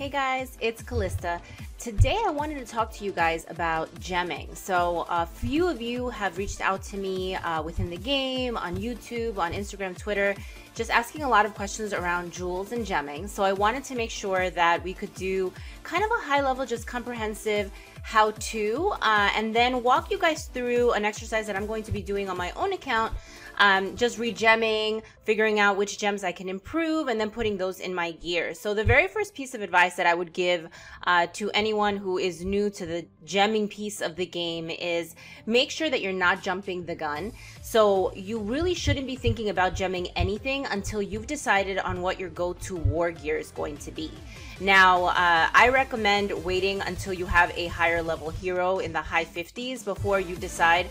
Hey guys, it's Callista. Today I wanted to talk to you guys about gemming. So a few of you have reached out to me uh, within the game, on YouTube, on Instagram, Twitter, just asking a lot of questions around jewels and gemming. So I wanted to make sure that we could do kind of a high level, just comprehensive how to, uh, and then walk you guys through an exercise that I'm going to be doing on my own account um, just regemming, figuring out which gems I can improve, and then putting those in my gear. So the very first piece of advice that I would give uh, to anyone who is new to the gemming piece of the game is make sure that you're not jumping the gun. So you really shouldn't be thinking about gemming anything until you've decided on what your go-to war gear is going to be. Now, uh, I recommend waiting until you have a higher level hero in the high 50s before you decide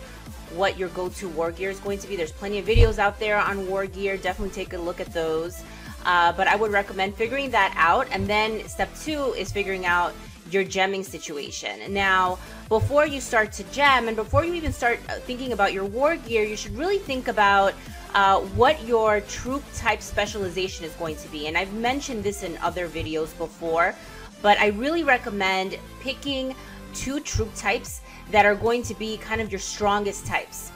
what your go-to war gear is going to be. There's plenty of videos out there on war gear. Definitely take a look at those. Uh, but I would recommend figuring that out. And then step two is figuring out your gemming situation. Now, before you start to gem and before you even start thinking about your war gear, you should really think about uh, what your troop type specialization is going to be. And I've mentioned this in other videos before, but I really recommend picking two troop types that are going to be kind of your strongest types.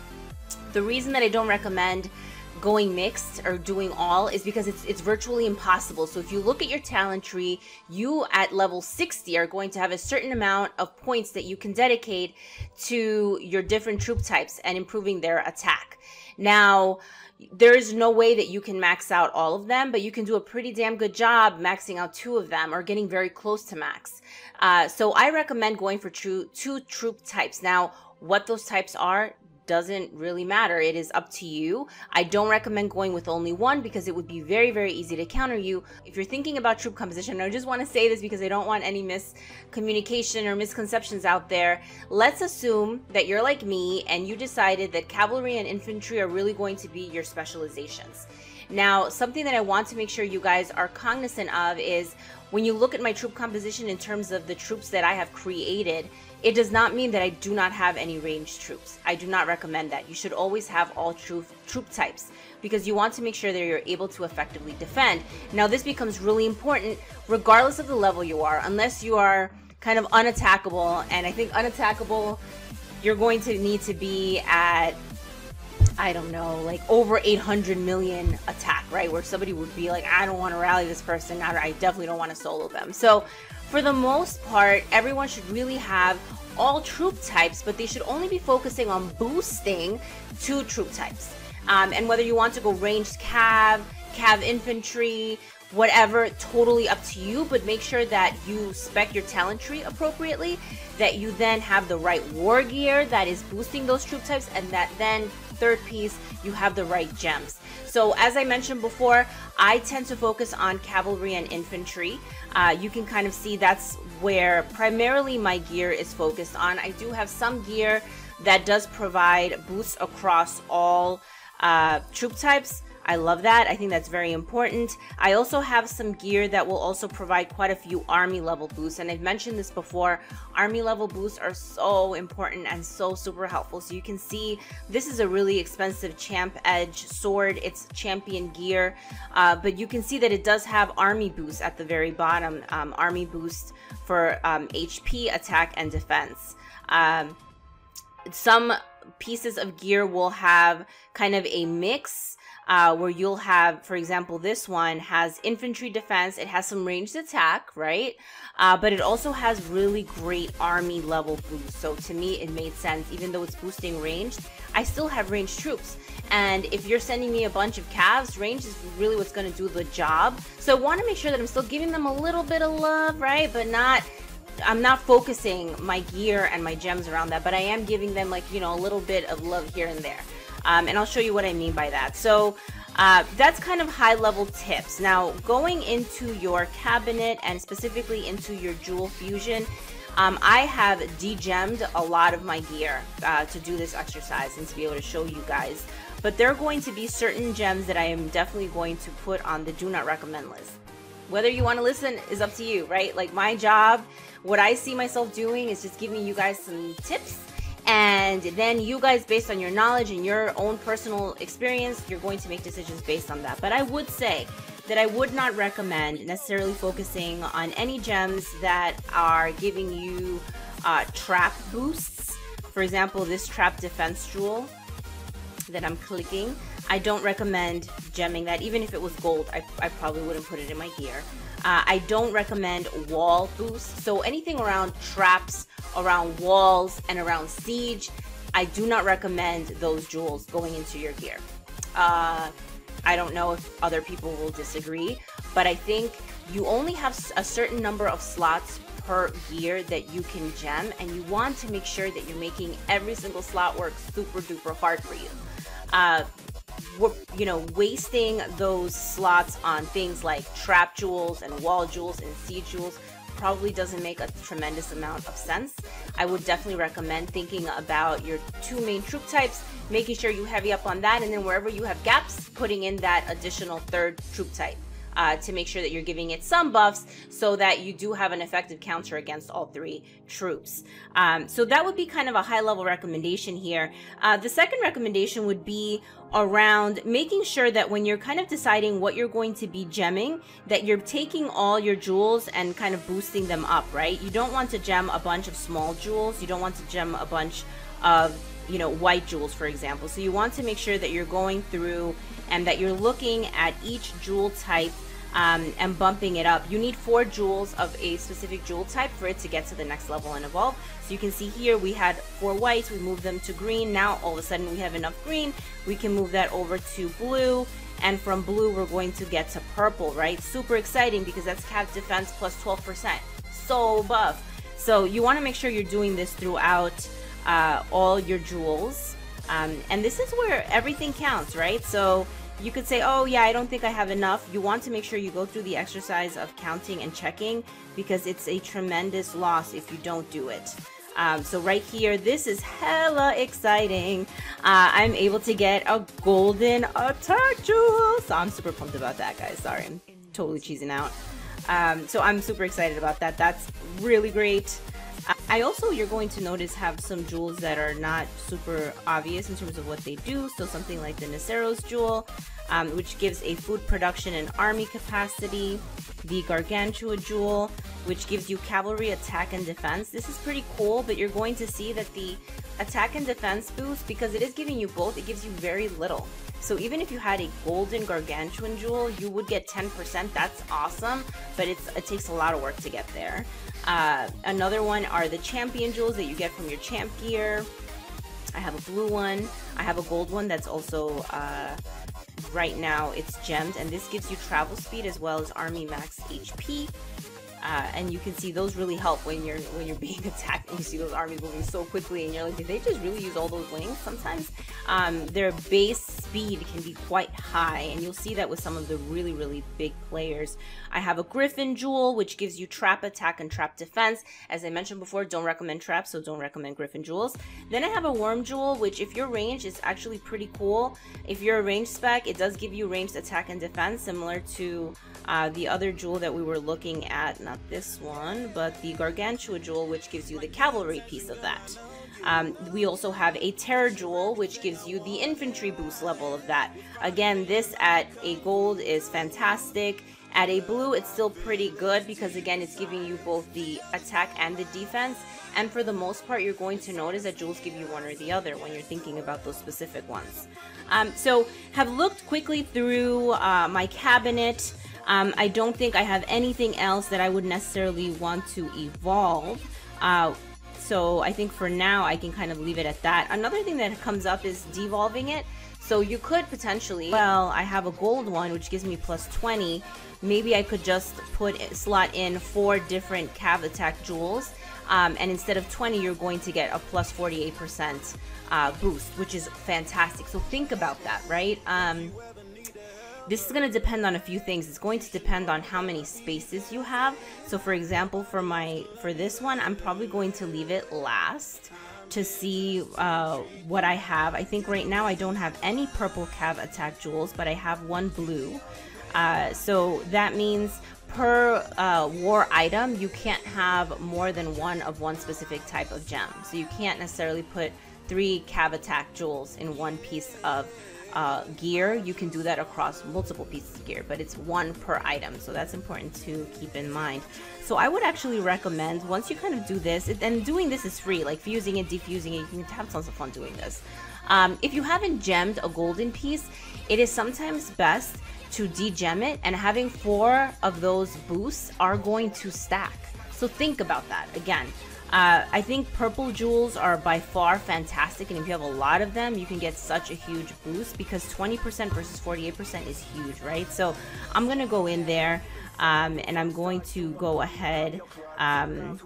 The reason that I don't recommend going mixed or doing all is because it's it's virtually impossible. So if you look at your talent tree, you at level 60 are going to have a certain amount of points that you can dedicate to your different troop types and improving their attack. Now, there is no way that you can max out all of them, but you can do a pretty damn good job maxing out two of them or getting very close to max. Uh, so I recommend going for true two troop types. Now, what those types are doesn't really matter. It is up to you. I don't recommend going with only one because it would be very, very easy to counter you. If you're thinking about troop composition, I just want to say this because I don't want any miscommunication or misconceptions out there. Let's assume that you're like me and you decided that cavalry and infantry are really going to be your specializations. Now, something that I want to make sure you guys are cognizant of is when you look at my troop composition in terms of the troops that I have created, it does not mean that I do not have any ranged troops. I do not recommend that. You should always have all troop, troop types because you want to make sure that you're able to effectively defend. Now, this becomes really important regardless of the level you are, unless you are kind of unattackable. And I think unattackable, you're going to need to be at I don't know, like over 800 million attack, right? Where somebody would be like, I don't want to rally this person, I definitely don't want to solo them. So, for the most part, everyone should really have all troop types, but they should only be focusing on boosting two troop types. Um, and whether you want to go ranged cav, cav infantry, whatever, totally up to you, but make sure that you spec your talent tree appropriately, that you then have the right war gear that is boosting those troop types, and that then third piece, you have the right gems. So as I mentioned before, I tend to focus on cavalry and infantry. Uh, you can kind of see that's where primarily my gear is focused on. I do have some gear that does provide boosts across all uh, troop types, I love that. I think that's very important. I also have some gear that will also provide quite a few army level boosts. And I've mentioned this before. Army level boosts are so important and so super helpful. So you can see this is a really expensive champ edge sword. It's champion gear. Uh, but you can see that it does have army boost at the very bottom. Um, army boost for um, HP, attack, and defense. Um, some pieces of gear will have kind of a mix uh, where you'll have, for example, this one has infantry defense. It has some ranged attack, right? Uh, but it also has really great army level boost. So to me, it made sense. Even though it's boosting ranged, I still have ranged troops. And if you're sending me a bunch of calves, range is really what's going to do the job. So I want to make sure that I'm still giving them a little bit of love, right? But not I'm not focusing my gear and my gems around that, but I am giving them like, you know, a little bit of love here and there. Um, and I'll show you what I mean by that. So uh, that's kind of high level tips. Now going into your cabinet and specifically into your jewel fusion, um, I have degemmed a lot of my gear uh, to do this exercise and to be able to show you guys. But there are going to be certain gems that I am definitely going to put on the do not recommend list. Whether you want to listen is up to you, right? Like my job, what I see myself doing is just giving you guys some tips and then you guys based on your knowledge and your own personal experience you're going to make decisions based on that but i would say that I would not recommend necessarily focusing on any gems that are giving you uh, trap boosts. For example, this trap defense jewel that I'm clicking, I don't recommend gemming that. Even if it was gold, I, I probably wouldn't put it in my gear. Uh, I don't recommend wall boosts. So anything around traps, around walls, and around siege, I do not recommend those jewels going into your gear. Uh, I don't know if other people will disagree, but I think you only have a certain number of slots per gear that you can gem, and you want to make sure that you're making every single slot work super duper hard for you. Uh, you know, wasting those slots on things like trap jewels and wall jewels and siege jewels probably doesn't make a tremendous amount of sense. I would definitely recommend thinking about your two main troop types, making sure you heavy up on that, and then wherever you have gaps, putting in that additional third troop type uh, to make sure that you're giving it some buffs so that you do have an effective counter against all three troops. Um, so that would be kind of a high level recommendation here. Uh, the second recommendation would be around making sure that when you're kind of deciding what you're going to be gemming, that you're taking all your jewels and kind of boosting them up, right? You don't want to gem a bunch of small jewels. You don't want to gem a bunch of you know white jewels for example so you want to make sure that you're going through and that you're looking at each jewel type um, and bumping it up. You need four jewels of a specific jewel type for it to get to the next level and evolve. So you can see here we had four whites, we moved them to green. Now all of a sudden we have enough green. We can move that over to blue. And from blue, we're going to get to purple, right? Super exciting because that's cav defense plus 12%. So buff. So you want to make sure you're doing this throughout uh, all your jewels. Um, and this is where everything counts, right? So you could say, oh yeah, I don't think I have enough. You want to make sure you go through the exercise of counting and checking because it's a tremendous loss if you don't do it. Um, so right here, this is hella exciting. Uh, I'm able to get a golden attack jewel. So I'm super pumped about that, guys. Sorry, I'm totally cheesing out. Um, so I'm super excited about that. That's really great. I also, you're going to notice, have some jewels that are not super obvious in terms of what they do. So something like the Noceros jewel, um, which gives a food production and army capacity. The Gargantua jewel, which gives you cavalry attack and defense. This is pretty cool, but you're going to see that the attack and defense boost, because it is giving you both, it gives you very little. So even if you had a golden gargantuan jewel, you would get 10%. That's awesome, but it takes a lot of work to get there. Uh, another one are the champion jewels that you get from your champ gear. I have a blue one. I have a gold one that's also uh, right now it's gemmed and this gives you travel speed as well as army max HP uh, and you can see those really help when you're when you're being attacked and you see those armies moving so quickly and you're like did they just really use all those wings sometimes um, their base speed can be quite high and you'll see that with some of the really really big players. I have a Griffin Jewel which gives you trap attack and trap defense. As I mentioned before don't recommend traps so don't recommend Griffin Jewels. Then I have a Worm Jewel which if you're is actually pretty cool if you're a ranged spec it does give you ranged attack and defense similar to uh, the other jewel that we were looking at. Not this one, but the Gargantua Jewel, which gives you the cavalry piece of that. Um, we also have a Terror Jewel, which gives you the infantry boost level of that. Again, this at a gold is fantastic. At a blue, it's still pretty good because again, it's giving you both the attack and the defense. And for the most part, you're going to notice that jewels give you one or the other when you're thinking about those specific ones. Um, so have looked quickly through uh, my cabinet. Um, I don't think I have anything else that I would necessarily want to evolve. Uh, so I think for now I can kind of leave it at that. Another thing that comes up is devolving it. So you could potentially, well, I have a gold one which gives me plus 20. Maybe I could just put slot in four different cav attack jewels. Um, and instead of 20, you're going to get a plus 48% uh, boost, which is fantastic. So think about that, right? Um, this is going to depend on a few things. It's going to depend on how many spaces you have. So for example, for my for this one, I'm probably going to leave it last to see uh, what I have. I think right now I don't have any purple cav attack jewels, but I have one blue. Uh, so that means per uh, war item, you can't have more than one of one specific type of gem. So you can't necessarily put three cav attack jewels in one piece of uh, gear, you can do that across multiple pieces of gear, but it's one per item. So that's important to keep in mind. So I would actually recommend once you kind of do this, and doing this is free, like fusing it, defusing it, you can have tons of fun doing this. Um, if you haven't gemmed a golden piece, it is sometimes best to degem it and having four of those boosts are going to stack. So think about that again. Uh, I think purple jewels are by far fantastic, and if you have a lot of them, you can get such a huge boost because 20% versus 48% is huge, right? So I'm gonna go in there um, and I'm going to go ahead um,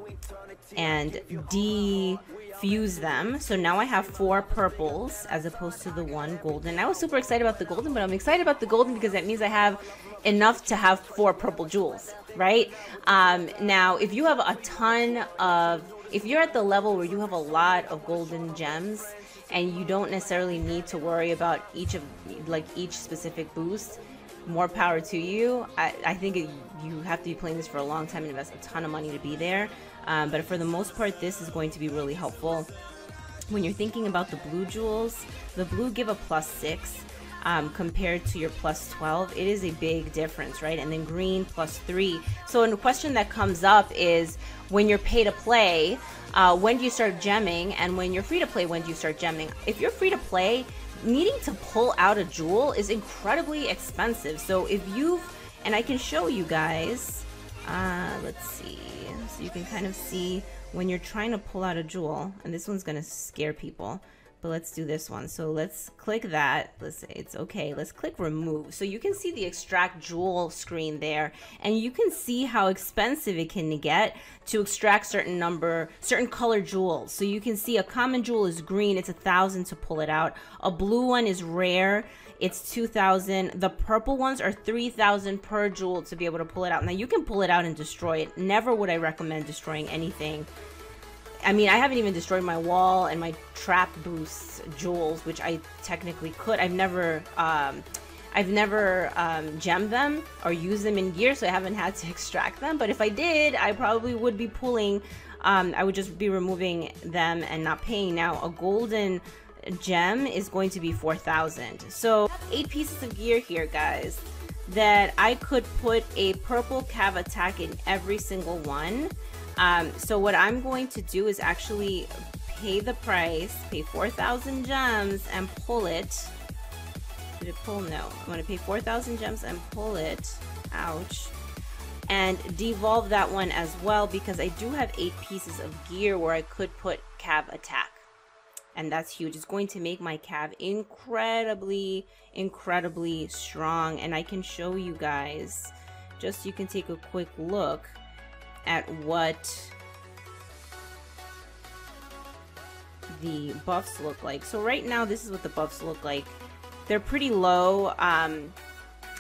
and defuse them. So now I have four purples as opposed to the one golden. I was super excited about the golden, but I'm excited about the golden because that means I have enough to have four purple jewels, right? Um, now, if you have a ton of, if you're at the level where you have a lot of golden gems and you don't necessarily need to worry about each of, like each specific boost, more power to you. I, I think it, you have to be playing this for a long time and invest a ton of money to be there. Um, but for the most part, this is going to be really helpful. When you're thinking about the blue jewels, the blue give a plus six um, compared to your plus 12. It is a big difference, right? And then green plus three. So a question that comes up is when you're pay to play, uh, when do you start gemming? And when you're free to play, when do you start gemming? If you're free to play, needing to pull out a jewel is incredibly expensive. So if you've, and I can show you guys, uh, let's see, so you can kind of see when you're trying to pull out a jewel, and this one's gonna scare people but let's do this one. So let's click that. Let's say it's okay. Let's click remove. So you can see the extract jewel screen there and you can see how expensive it can get to extract certain number, certain color jewels. So you can see a common jewel is green. It's a thousand to pull it out. A blue one is rare. It's 2000. The purple ones are 3000 per jewel to be able to pull it out. Now you can pull it out and destroy it. Never would I recommend destroying anything I mean, I haven't even destroyed my wall and my trap boosts jewels, which I technically could. I've never, um, I've never um, gemmed them or used them in gear, so I haven't had to extract them. But if I did, I probably would be pulling. Um, I would just be removing them and not paying. Now, a golden gem is going to be 4,000. So, eight pieces of gear here, guys, that I could put a purple cav attack in every single one um, so what I'm going to do is actually pay the price, pay 4,000 gems and pull it. Did it pull? No. I'm going to pay 4,000 gems and pull it. Ouch. And devolve that one as well because I do have eight pieces of gear where I could put Cav attack. And that's huge. It's going to make my Cav incredibly, incredibly strong. And I can show you guys, just so you can take a quick look at what the buffs look like. So right now, this is what the buffs look like. They're pretty low. Um,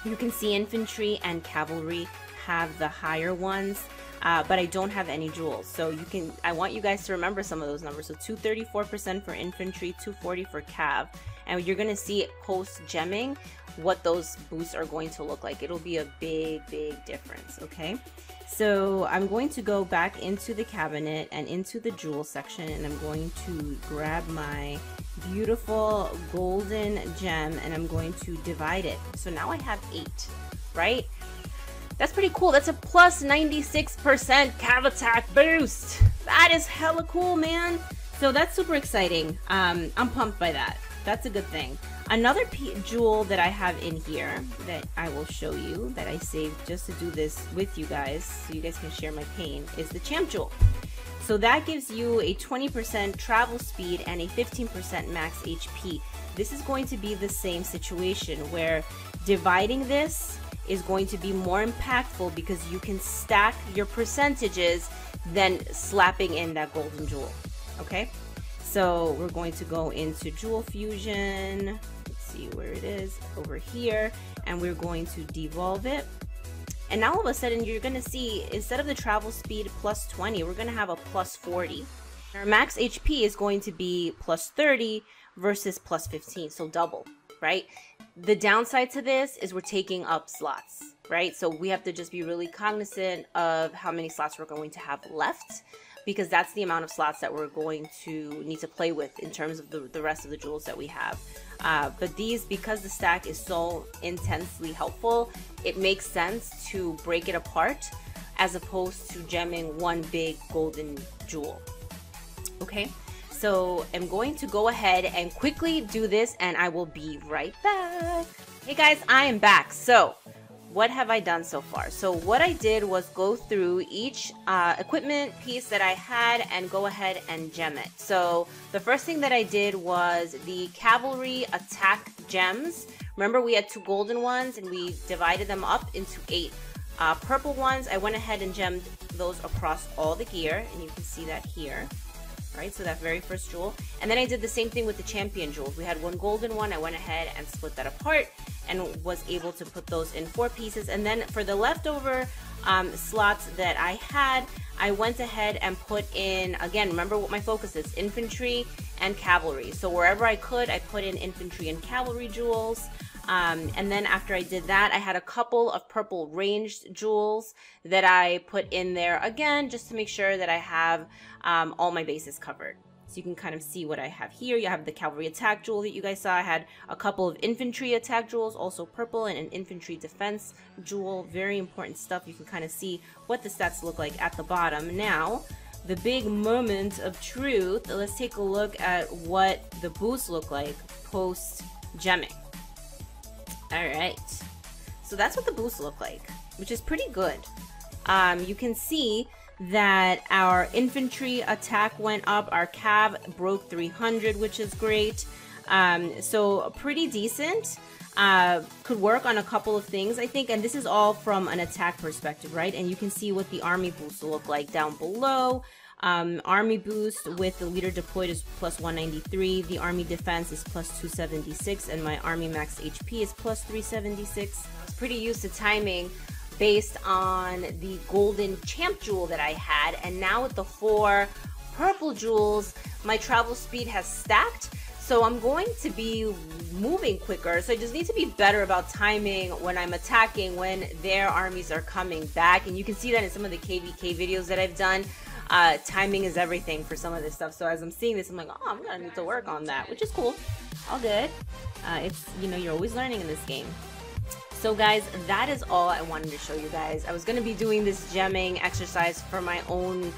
you can see infantry and cavalry have the higher ones, uh, but I don't have any jewels. So you can, I want you guys to remember some of those numbers. So 234% for infantry, 240 for cav. And you're going to see post gemming what those boosts are going to look like. It'll be a big, big difference, okay? So I'm going to go back into the cabinet and into the jewel section and I'm going to grab my beautiful golden gem and I'm going to divide it. So now I have eight, right? That's pretty cool. That's a plus 96% cav attack boost. That is hella cool, man. So that's super exciting. Um, I'm pumped by that. That's a good thing. Another jewel that I have in here that I will show you that I saved just to do this with you guys so you guys can share my pain is the champ jewel. So that gives you a 20% travel speed and a 15% max HP. This is going to be the same situation where dividing this is going to be more impactful because you can stack your percentages than slapping in that golden jewel. Okay? So we're going to go into Jewel Fusion, Let's see where it is. Over here. And we're going to devolve it. And now all of a sudden you're gonna see instead of the travel speed plus 20 we're gonna have a plus 40 our max HP is going to be plus 30 versus plus 15 so double right? The downside to this is we're taking up slots right? So we have to just be really cognizant of how many slots we're going to have left because that's the amount of slots that we're going to need to play with in terms of the, the rest of the jewels that we have. Uh, but these, because the stack is so intensely helpful, it makes sense to break it apart as opposed to gemming one big golden jewel. Okay, so I'm going to go ahead and quickly do this and I will be right back. Hey guys, I am back. So what have I done so far? So what I did was go through each uh, equipment piece that I had and go ahead and gem it. So the first thing that I did was the cavalry attack gems. Remember we had two golden ones and we divided them up into eight uh, purple ones. I went ahead and gemmed those across all the gear and you can see that here. Right, so that very first jewel. And then I did the same thing with the champion jewels. We had one golden one. I went ahead and split that apart and was able to put those in four pieces. And then for the leftover um, slots that I had, I went ahead and put in, again, remember what my focus is, infantry and cavalry. So wherever I could, I put in infantry and cavalry jewels. Um, and then after I did that, I had a couple of purple ranged jewels that I put in there again, just to make sure that I have um, all my bases covered. So you can kind of see what I have here. You have the cavalry attack jewel that you guys saw. I had a couple of infantry attack jewels, also purple, and an infantry defense jewel. Very important stuff. You can kind of see what the stats look like at the bottom. Now, the big moment of truth. Let's take a look at what the boosts look like post gemming. All right. So that's what the boosts look like, which is pretty good. Um, you can see that our infantry attack went up. Our cav broke 300, which is great. Um, so pretty decent. Uh, could work on a couple of things, I think. And this is all from an attack perspective, right? And you can see what the army boosts look like down below. Um, army boost with the leader deployed is plus 193. The army defense is plus 276. And my army max HP is plus 376. I pretty used to timing based on the golden champ jewel that I had. And now with the four purple jewels, my travel speed has stacked. So I'm going to be moving quicker. So I just need to be better about timing when I'm attacking when their armies are coming back. And you can see that in some of the KVK videos that I've done. Uh, timing is everything for some of this stuff. So as I'm seeing this, I'm like, oh, I'm gonna need to work on that, which is cool. All good. Uh, it's, you know, you're always learning in this game. So guys, that is all I wanted to show you guys. I was going to be doing this gemming exercise for my own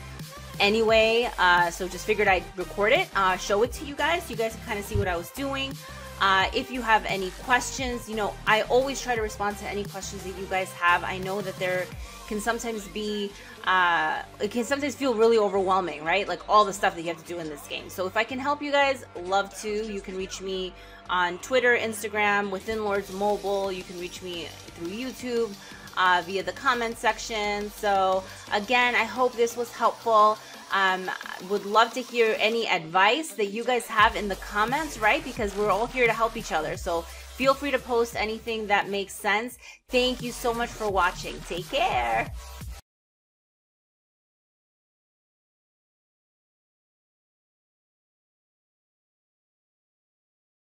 anyway, uh, so just figured I'd record it, uh, show it to you guys. You guys can kind of see what I was doing. Uh, if you have any questions, you know, I always try to respond to any questions that you guys have. I know that there can sometimes be, uh, it can sometimes feel really overwhelming, right? Like all the stuff that you have to do in this game. So if I can help you guys, love to. You can reach me on Twitter, Instagram, within Lords Mobile. You can reach me through YouTube. Uh, via the comment section. So again, I hope this was helpful. Um, would love to hear any advice that you guys have in the comments, right? Because we're all here to help each other. So feel free to post anything that makes sense. Thank you so much for watching. Take care.